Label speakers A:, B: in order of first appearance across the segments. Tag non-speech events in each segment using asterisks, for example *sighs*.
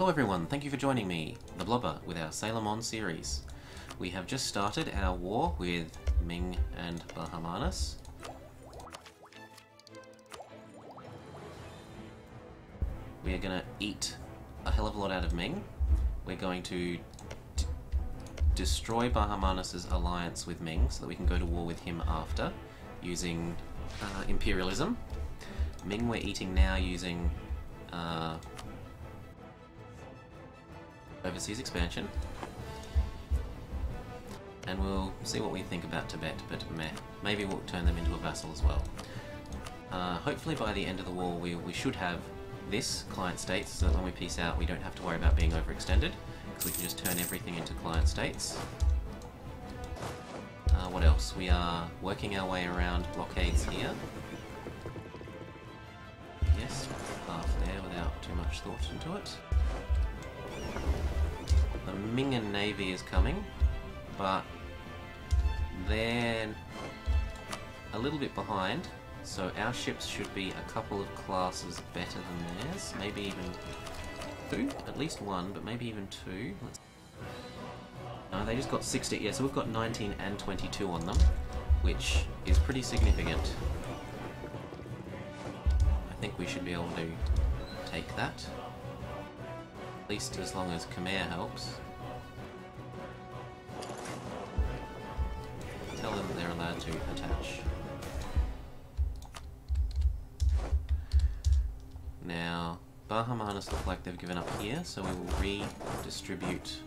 A: Hello everyone, thank you for joining me, the Blobber, with our Sailor Mon series. We have just started our war with Ming and Bahmanis. We are going to eat a hell of a lot out of Ming. We're going to destroy Bahmanis' alliance with Ming so that we can go to war with him after, using uh, Imperialism. Ming we're eating now using uh, overseas expansion. And we'll see what we think about Tibet, but meh. Maybe we'll turn them into a vassal as well. Uh, hopefully by the end of the war we, we should have this client states, so that when we peace out we don't have to worry about being overextended, because we can just turn everything into client states. Uh, what else? We are working our way around blockades here. Yes, half there without too much thought into it. The Mingan Navy is coming, but they're a little bit behind, so our ships should be a couple of classes better than theirs. Maybe even two? At least one, but maybe even two. Let's no, uh, they just got 60. Yeah, so we've got 19 and 22 on them, which is pretty significant. I think we should be able to take that. At least as long as Khmer helps. Tell them they're allowed to attach. Now, Bahmanis look like they've given up here, so we will redistribute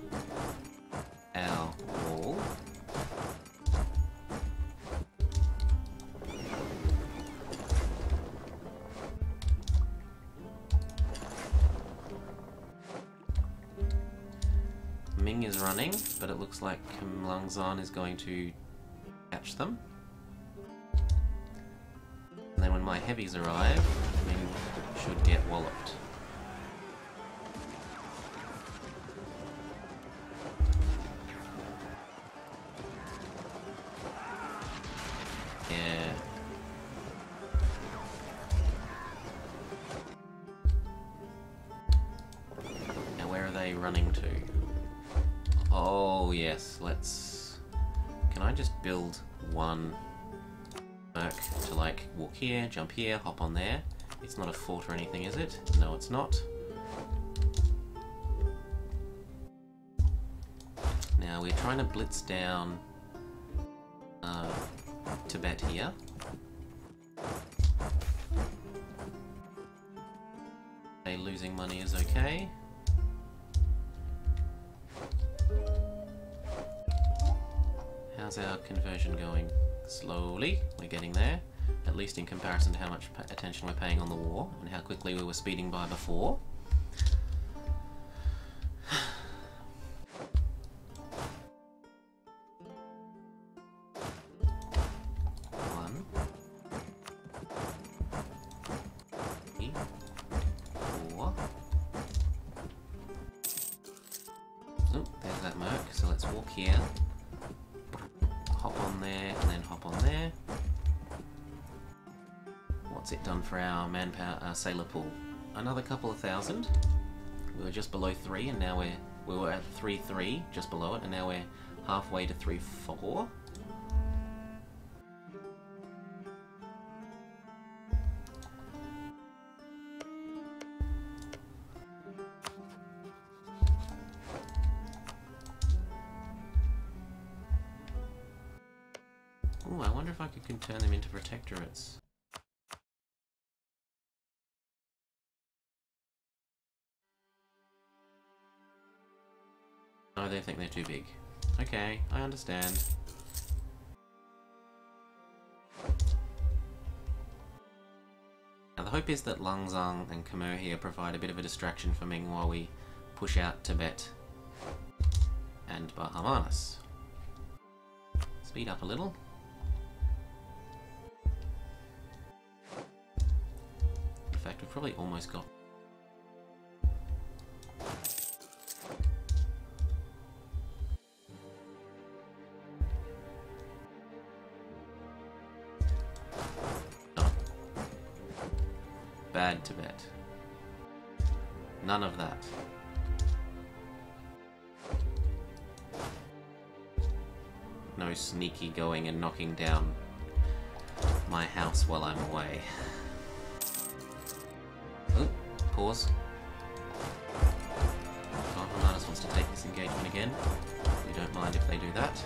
A: like Kim is going to catch them. And then when my heavies arrive, Ming should get walloped. One to like walk here, jump here, hop on there? It's not a fort or anything, is it? No, it's not. Now we're trying to blitz down uh, Tibet here. Losing money is okay. How's our conversion going? Slowly, we're getting there. At least in comparison to how much attention we're paying on the war and how quickly we were speeding by before. One. Oh, there's that merc, so let's walk here What's it done for our manpower uh, sailor pool? Another couple of thousand. We were just below three, and now we're we were at three three, just below it, and now we're halfway to three four. Ooh, I wonder if I could turn them into protectorates. They think they're too big. Okay, I understand. Now the hope is that Lan Xang and Khmer here provide a bit of a distraction for Ming while we push out Tibet and Bahmanis. Speed up a little. In fact, we've probably almost got going and knocking down my house while I'm away. Oh, pause. Arthur wants to take this engagement again. We don't mind if they do that.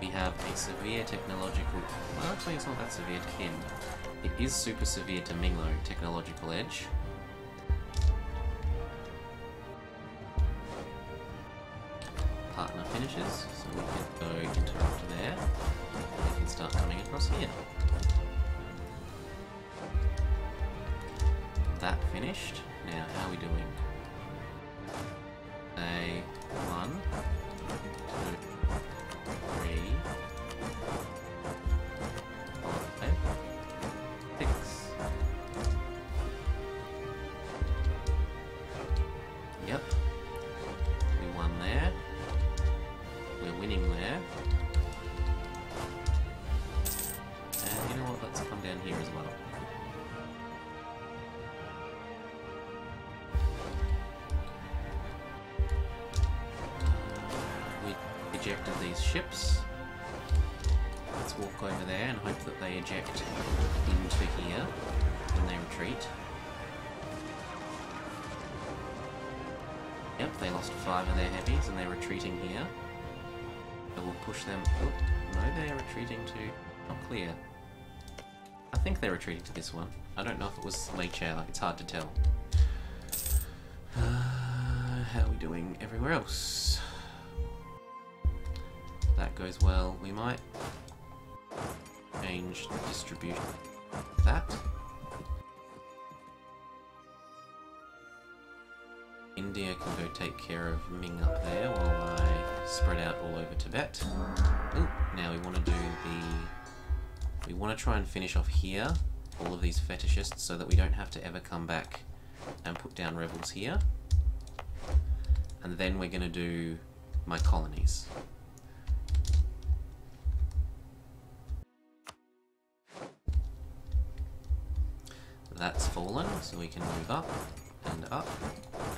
A: We have a severe technological... Well, actually it's not that severe to him. It is super severe to Minglo, technological edge. Finishes, so we can go interrupt there. Can start coming across here. That finished. Now, how are we doing? A one, two, three, Yep, they lost five of their heavies and they're retreating here. So we'll push them... Oh, no, they're retreating to... Not clear. I think they're retreating to this one. I don't know if it was Lei Chao, it's hard to tell. Uh, how are we doing everywhere else? That goes well. We might change the distribution of that. India can go take care of Ming up there while I spread out all over Tibet. Ooh, now we want to do the... We want to try and finish off here, all of these fetishists, so that we don't have to ever come back and put down rebels here. And then we're going to do my colonies. That's fallen, so we can move up, and up,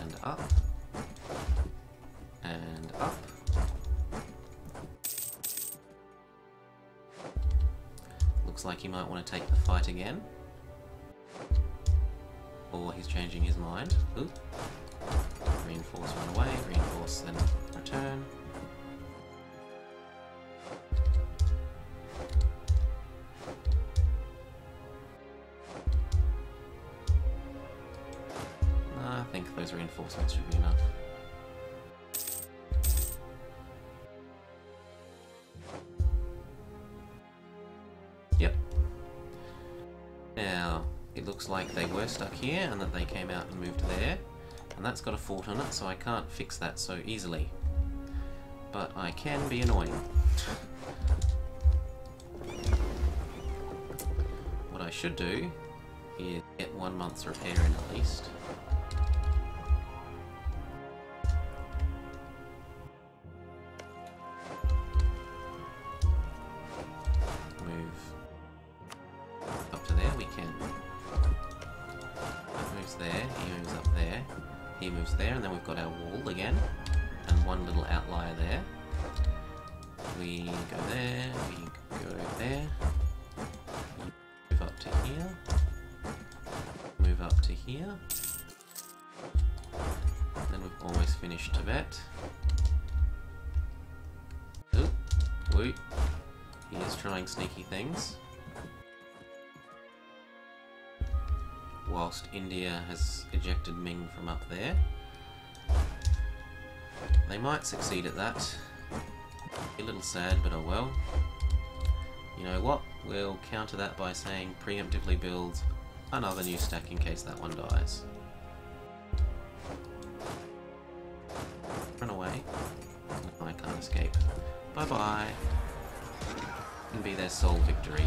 A: and up, and up. Looks like he might want to take the fight again. Or he's changing his mind. Ooh. Reinforce run away, reinforce then return. Enough. Yep. Now, it looks like they were stuck here and that they came out and moved there. And that's got a fort on it, so I can't fix that so easily. But I can be annoying. What I should do is get one month's repair in at least. There, he moves up there, he moves there, and then we've got our wall again, and one little outlier there. We go there, we go there, move up to here, move up to here, then we've almost finished Tibet. Oop, wait, he is trying sneaky things. Whilst India has ejected Ming from up there. They might succeed at that. A little sad, but oh well. You know what? We'll counter that by saying preemptively build another new stack in case that one dies. Run away. I can't escape. Bye bye. Can be their sole victory.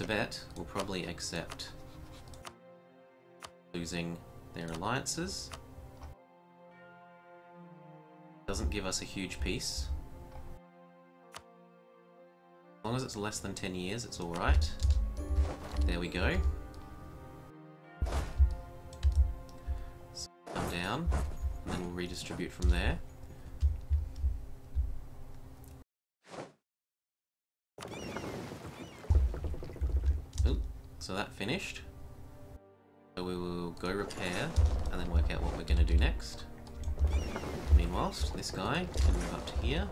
A: Tibet will probably accept losing their alliances. Doesn't give us a huge piece. As long as it's less than 10 years, it's alright. There we go. So come down, and then we'll redistribute from there. So that finished. So we will go repair, and then work out what we're going to do next. Meanwhile, this guy can move up to here.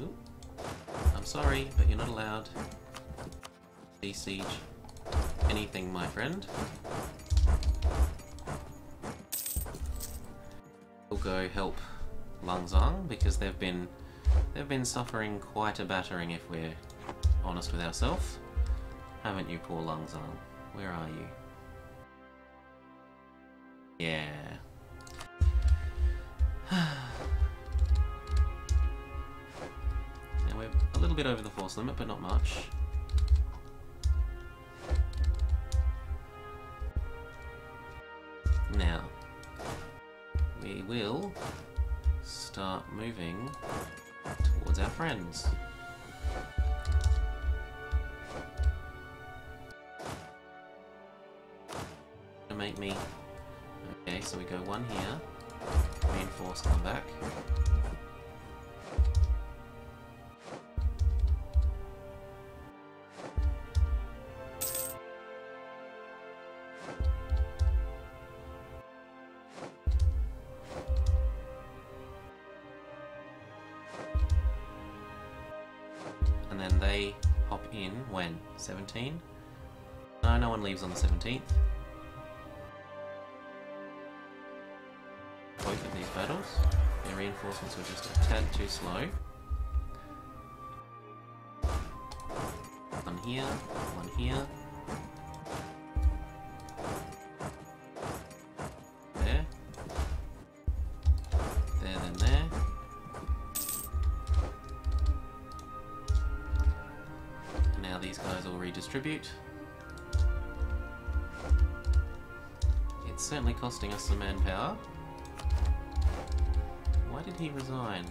A: Ooh. I'm sorry, but you're not allowed. siege anything, my friend. We'll go help Lan Xang because they've been they've been suffering quite a battering if we're honest with ourselves. Haven't you, poor Lan Xang? Where are you? Yeah. *sighs* now we're a little bit over the force limit, but not much. Now, we will start moving towards our friends. Make me Okay, so we go one here. Reinforce, come back. And then they hop in when? 17? No, no one leaves on the 17th. Their reinforcements were just a tad too slow. One here, one here. There. There, there. now these guys will redistribute. It's certainly costing us some manpower. He resign?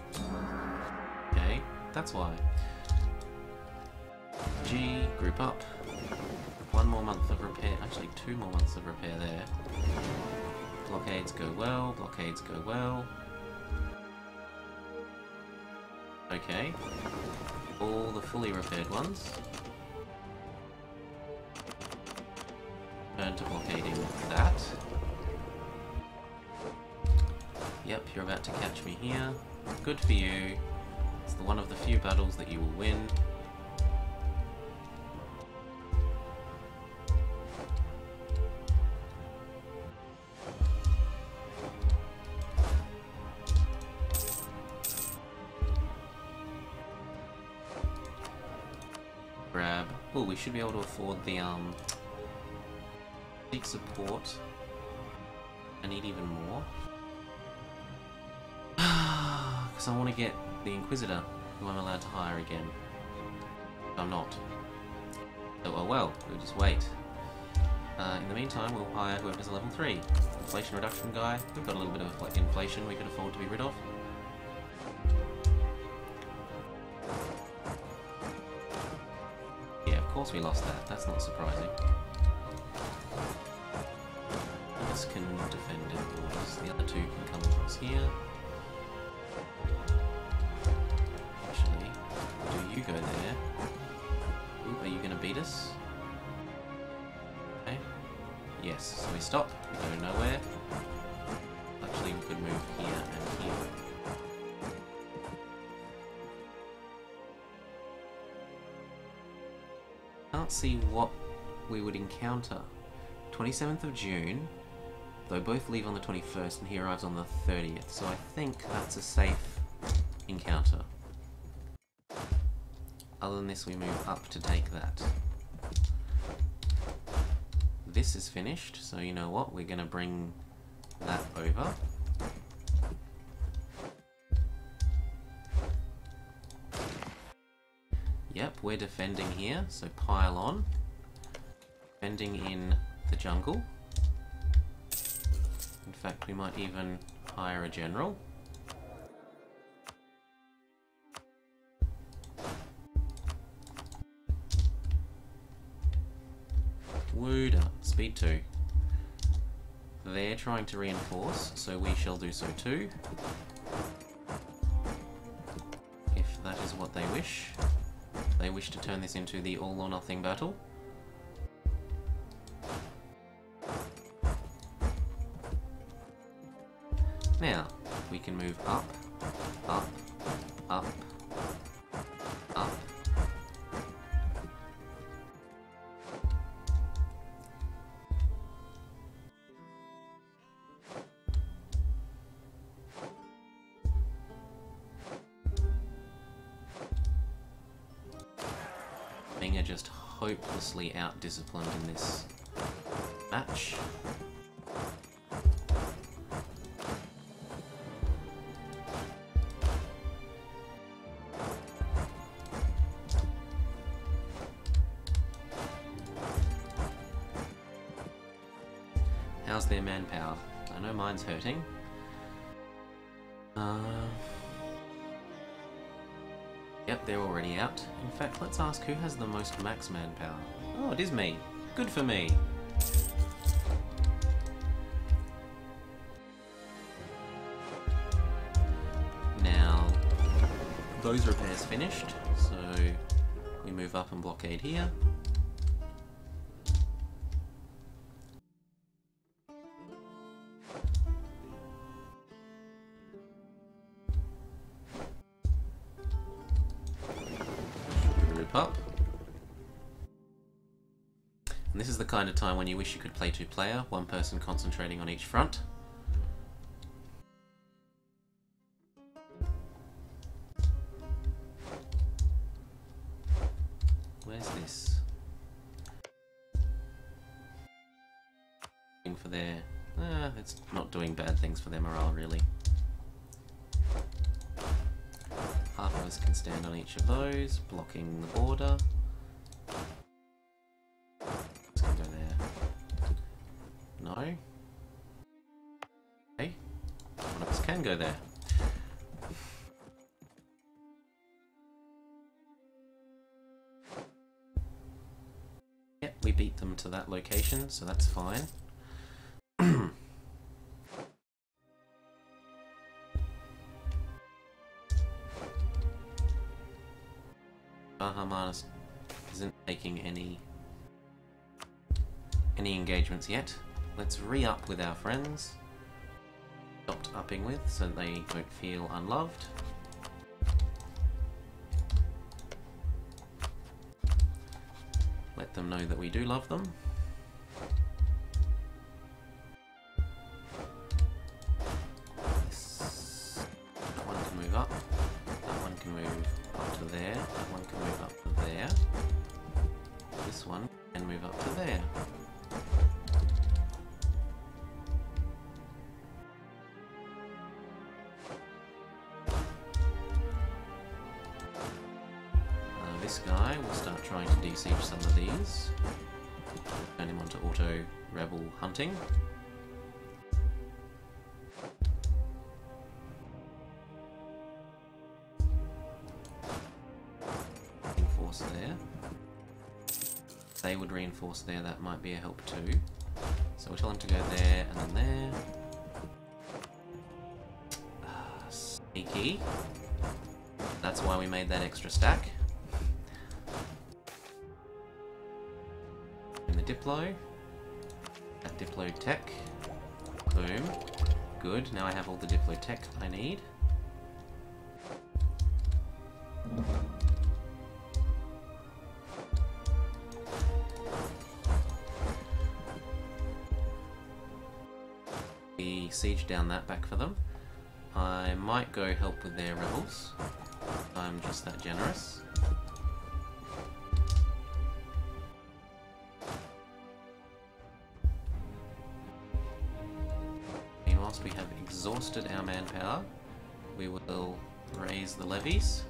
A: Okay, that's why. G, group up. One more month of repair, actually two more months of repair there. Blockades go well, blockades go well. Okay. All the fully repaired ones. Turn to blockading that. Yep, you're about to catch me here. Good for you. It's the one of the few battles that you will win. Grab. Oh, we should be able to afford the, um... Seek support. I need even more. I want to get the Inquisitor, who I'm allowed to hire again. I'm not. Oh, well, well, we'll just wait. Uh, in the meantime, we'll hire whoever's level 3. Inflation reduction guy. We've got a little bit of like, inflation we could afford to be rid of. Yeah, of course we lost that. That's not surprising. This can defend it. The other two can come across here. Us? Okay. Yes, so we stop, go nowhere. Actually, we could move here and here. Can't see what we would encounter. 27th of June, though both leave on the 21st and he arrives on the 30th, so I think that's a safe encounter. Other than this, we move up to take that. This is finished, so you know what? We're going to bring that over. Yep, we're defending here, so pile on. Defending in the jungle. In fact, we might even hire a general. Wooda, speed 2. They're trying to reinforce, so we shall do so too. If that is what they wish. They wish to turn this into the all or nothing battle. Now, we can move up, hopelessly out-disciplined in this match. How's their manpower? I know mine's hurting. Yep, they're already out. In fact, let's ask who has the most max manpower. Oh, it is me. Good for me. Now, those repairs finished, so we move up and blockade here. Time when you wish you could play two player, one person concentrating on each front. Where's this? For their... Uh, it's not doing bad things for their morale, really. Half us can stand on each of those, blocking the border. Location, so that's fine. *clears throat* Bahamas isn't making any any engagements yet. Let's re-up with our friends. Stopped upping with so they don't feel unloved. Let them know that we do love them. Reinforce there, that might be a help too. So we'll tell them to go there and then there. Ah, sneaky. That's why we made that extra stack. And the Diplo. At Diplo Tech. Boom. Good, now I have all the Diplo Tech I need. siege down that back for them. I might go help with their rebels. I'm just that generous. And whilst we have exhausted our manpower, we will raise the levies.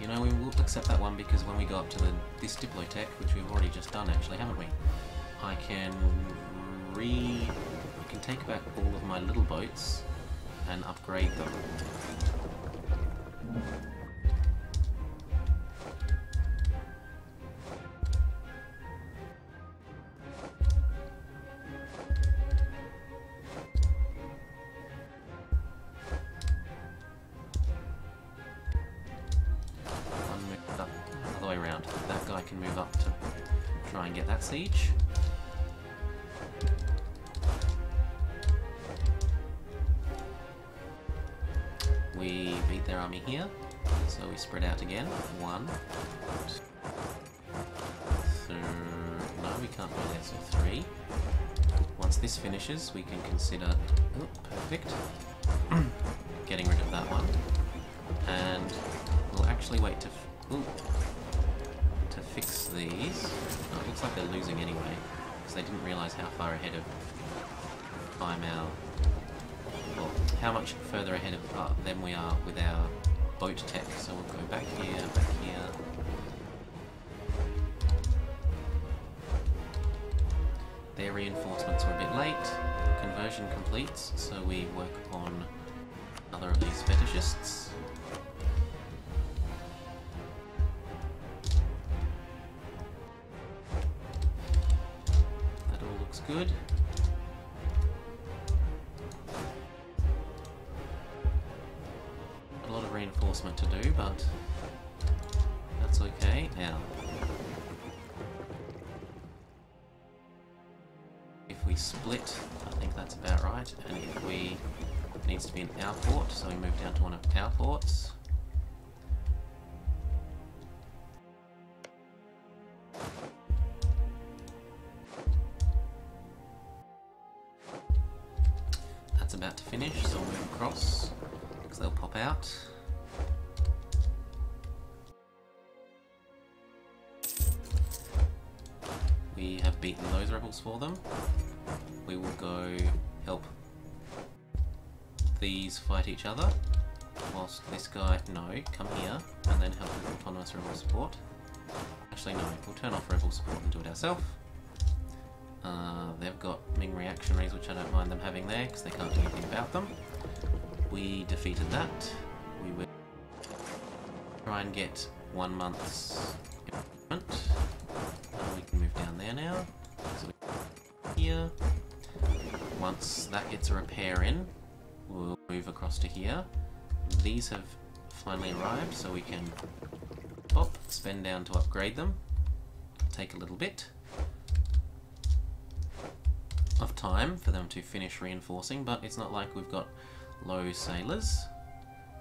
A: You know, we will accept that one because when we go up to the this Diplotech, which we've already just done actually, haven't we? I can re... I can take back all of my little boats and upgrade them. Because they didn't realise how far ahead of time our... Well, how much further ahead of uh, them we are with our boat tech. So we'll go back here, back here. Their reinforcements were a bit late. Conversion completes, so we work on another of these fetishists. Good. Across, because they'll pop out. We have beaten those rebels for them. We will go help these fight each other. Whilst this guy, no, come here, and then help with autonomous rebel support. Actually, no, we'll turn off rebel support and do it ourselves. Uh, they've got Ming reactionaries, which I don't mind them having there, because they can't do anything about them. We defeated that. We will try and get one month's improvement. Uh, we can move down there now. So here. Once that gets a repair in, we'll move across to here. These have finally arrived, so we can pop, spend down to upgrade them. Take a little bit of time for them to finish reinforcing, but it's not like we've got low sailors.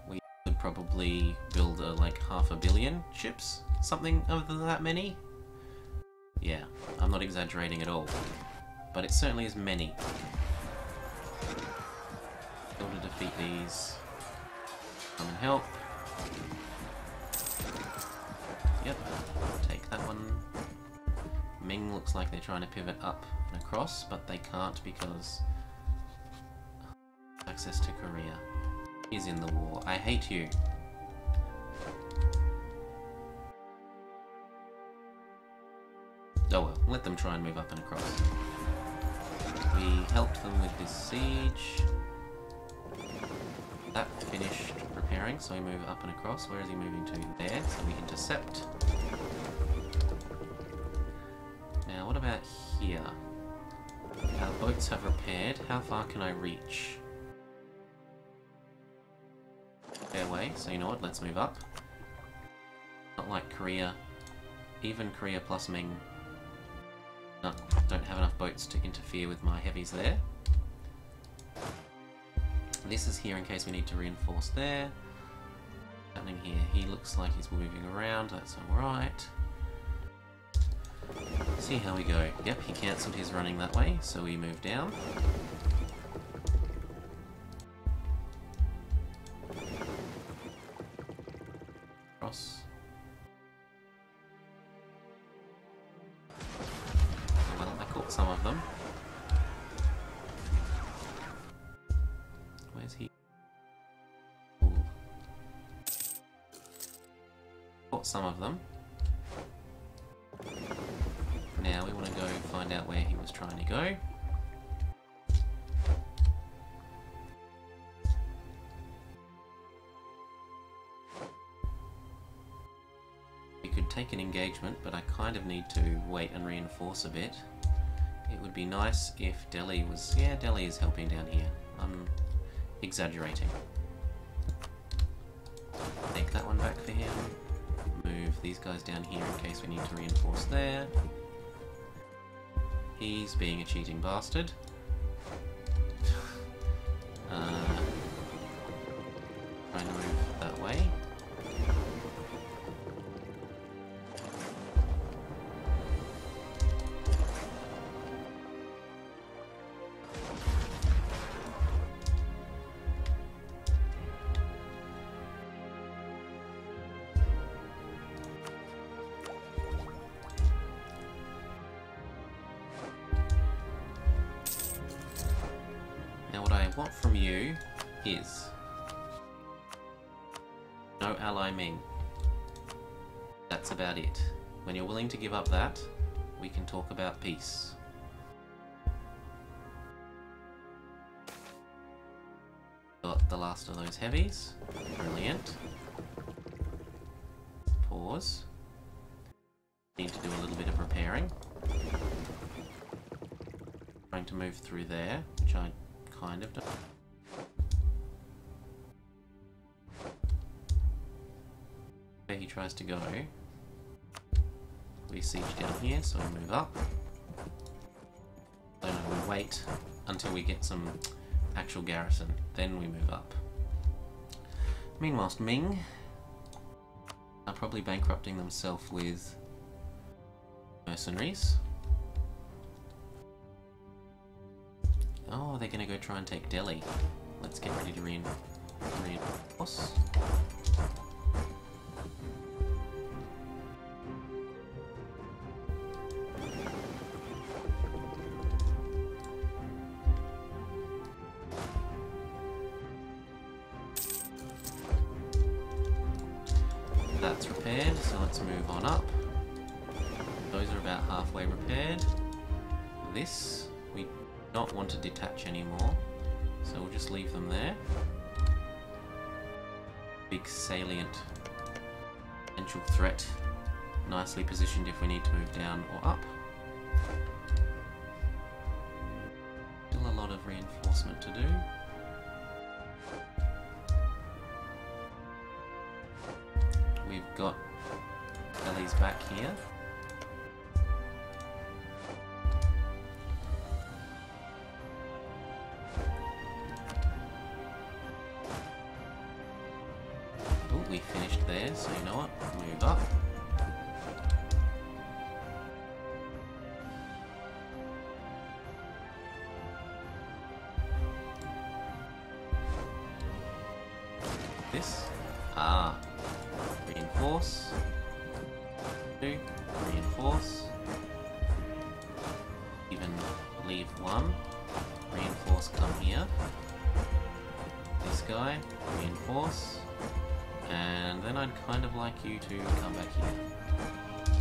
A: We could probably build a, like half a billion ships, something of that many. Yeah, I'm not exaggerating at all, but it certainly is many. Order to defeat these, come and help. Yep, take that one. Ming looks like they're trying to pivot up and across, but they can't because access to Korea is in the war. I hate you. Oh well, let them try and move up and across. We helped them with this siege. That finished repairing, so we move up and across. Where is he moving to? There, so we intercept. Now, what about here? Our boats have repaired. How far can I reach? Way, so you know what, let's move up. Not like Korea. Even Korea plus Ming don't have enough boats to interfere with my heavies there. This is here in case we need to reinforce there. happening here? He looks like he's moving around, that's alright. See how we go. Yep, he cancelled his running that way, so we move down. Engagement, but I kind of need to wait and reinforce a bit. It would be nice if Delhi was... Yeah, Delhi is helping down here. I'm exaggerating. Take that one back for him. Move these guys down here in case we need to reinforce there. He's being a cheating bastard. Talk about peace. Got the last of those heavies. Brilliant. Pause. Need to do a little bit of repairing. Trying to move through there, which I kind of don't. Where he tries to go, we siege down here, so we move up. Then we wait until we get some actual garrison, then we move up. Meanwhile, Ming are probably bankrupting themselves with mercenaries. Oh, they're gonna go try and take Delhi. Let's get ready to rein reinforce. So we'll just leave them there. Big salient potential threat, nicely positioned if we need to move down or up. Still a lot of reinforcement to do. We've got Ellie's back here. Like you to come back here.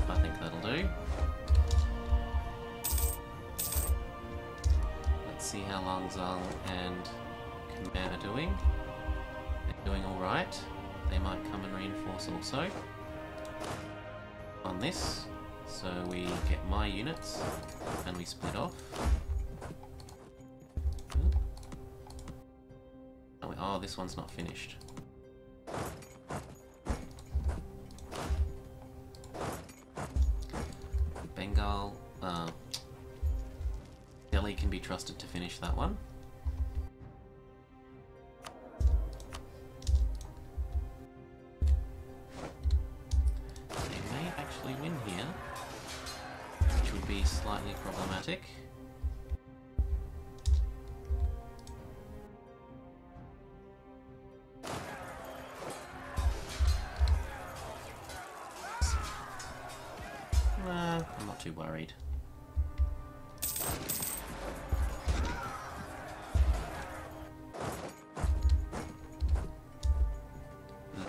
A: I think that'll do. Let's see how Lan Xang and Khmer are doing. They're doing alright. They might come and reinforce also. On this. So we get my units and we split off. Oh, oh this one's not finished. Finish that one.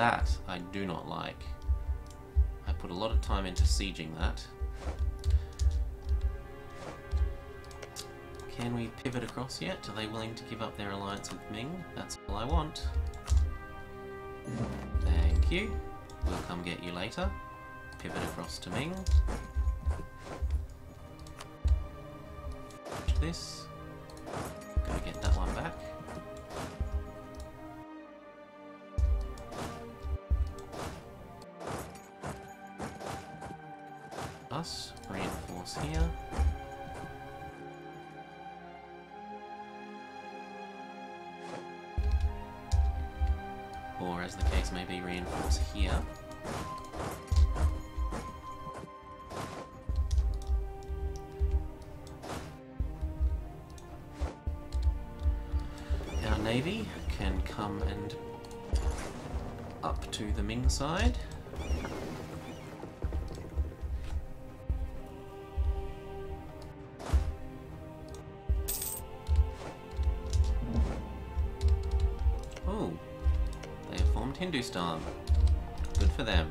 A: That I do not like. I put a lot of time into sieging that. Can we pivot across yet? Are they willing to give up their alliance with Ming? That's all I want. Thank you. We'll come get you later. Pivot across to Ming. Watch This. Come and up to the Ming side. Oh, they have formed Hindustan. Good for them.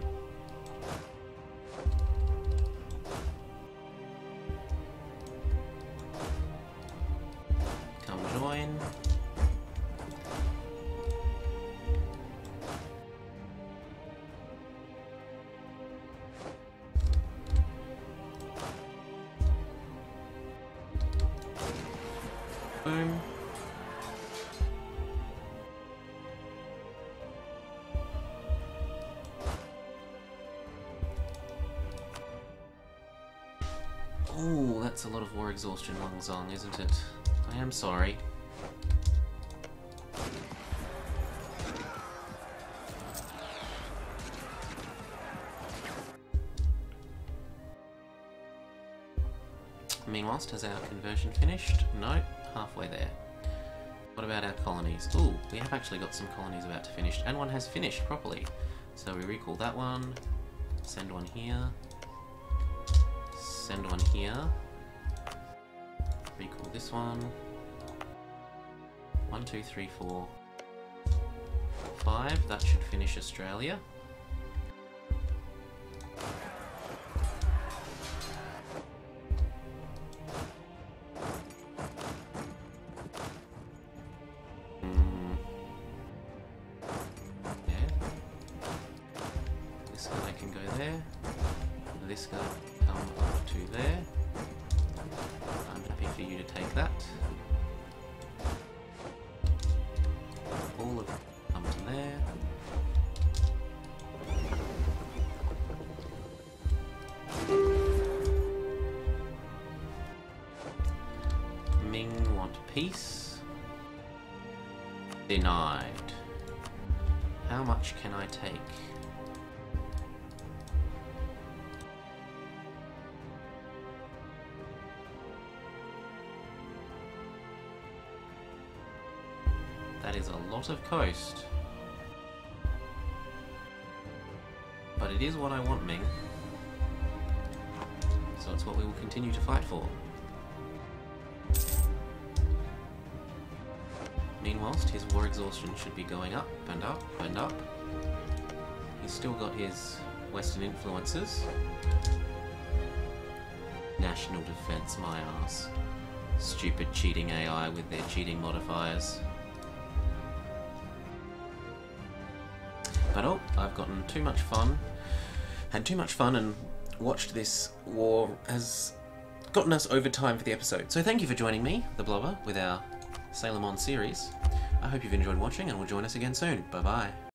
A: Exhaustion, Wang Zong, isn't it? I am sorry. Meanwhile, has our conversion finished? No, halfway there. What about our colonies? Ooh, we have actually got some colonies about to finish, and one has finished properly. So we recall that one, send one here, send one here, recall this one. One, two, three, four, five. That should finish Australia. Want peace. Denied. How much can I take? That is a lot of coast. But it is what I want, Ming. So it's what we will continue to fight for. Meanwhile, his war exhaustion should be going up and up and up. He's still got his Western influences. National defense, my ass. Stupid cheating AI with their cheating modifiers. But oh, I've gotten too much fun, had too much fun, and watched this war has gotten us over time for the episode. So thank you for joining me, the Blobber, with our Sailor Mon series. I hope you've enjoyed watching and will join us again soon. Bye bye.